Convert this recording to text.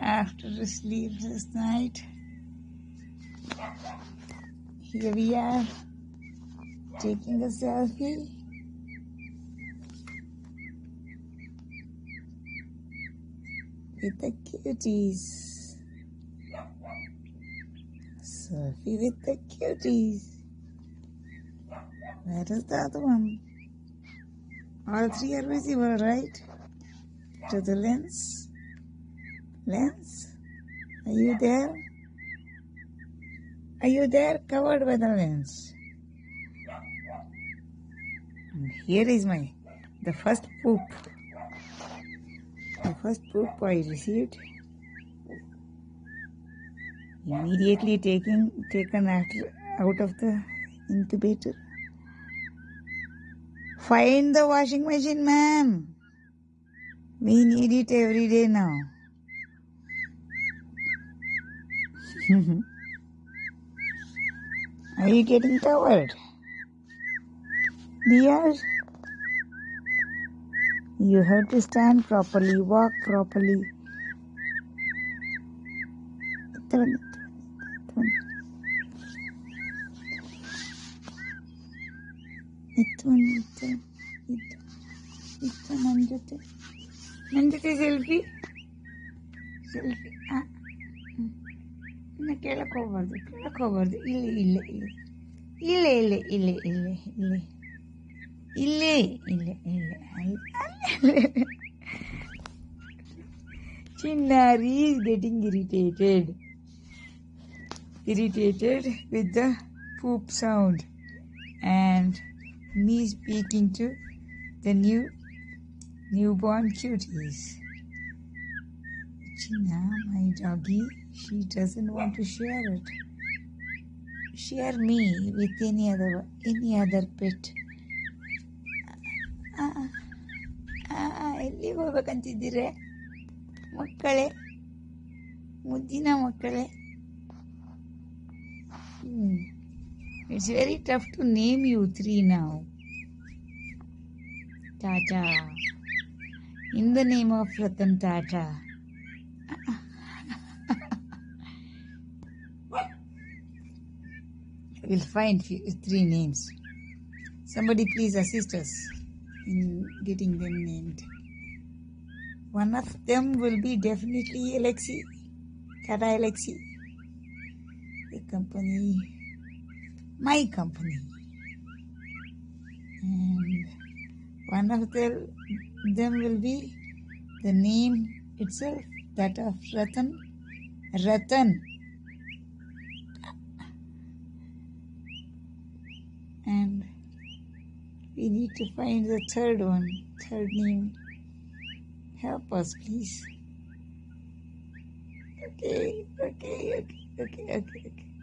after a sleepless night. Here we are taking a selfie. With the cuties. Selfie with the cuties. Where is the other one? All three are visible, right? To the lens. Lens? Are you there? Are you there? Covered by the lens. And here is my the first poop. The first poop I received. Immediately taken taken after out of the incubator. Find the washing machine, ma'am. We need it every day now. Are you getting covered? Dear, you have to stand properly, walk properly. Turn, turn, ಇತ್ತು ಇತ್ತು ಇತ್ತು ಇತ್ತು ನನ್ನ ಜೊತೆ ನನ್ನ ಜೊತೆ selfie selfie ಇನ್ನು ಕೇಳಕ್ಕೆ ಹೋಗ್ಬಾರ್ದು ಕೇಳಕ್ಕೆ ಹೋಗ್ಬಾರ್ದು ಇಲ್ಲಿ ಇಲ್ಲೇ ಇಲ್ಲೇ ಇಲ್ಲೇ ಇಲ್ಲೇ ಇಲ್ಲೇ ಇಲ್ಲೇ ಇಲ್ಲೇ ಇಲ್ಲೇ ಇಲ್ಲೇ ಇಲ್ಲೇ ಅಲ್ಲೇ Chinnari is getting irritated. Irritated with the poop sound and me speaking to the new newborn cuties. Chinna, my doggy, she doesn't want to share it. Share me with any other any other pet. ಎಲ್ಲಿಗೆ ಹೋಗ್ಬೇಕಂತಿದ್ದೀರೆ ಮಕ್ಕಳೇ ಮುದ್ದಿನ ಮಕ್ಕಳೇ it's very tough to name you three ನಾವು Tata in the name of Ratan Tata We'll find three names. Somebody please assist us in getting them named. One of them will be definitely Elxsi, Tata Elxsi. The company, my company. And one of the, them will be the name itself, that of Ratan. Ratan. And we need to find the third one, third name. Help us, please. Okay, okay, okay, okay, okay, okay.